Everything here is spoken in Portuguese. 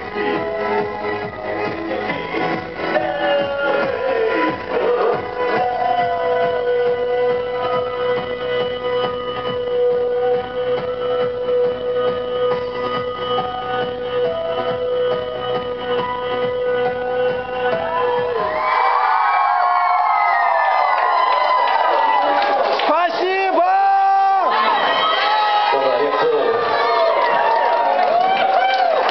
Yeah.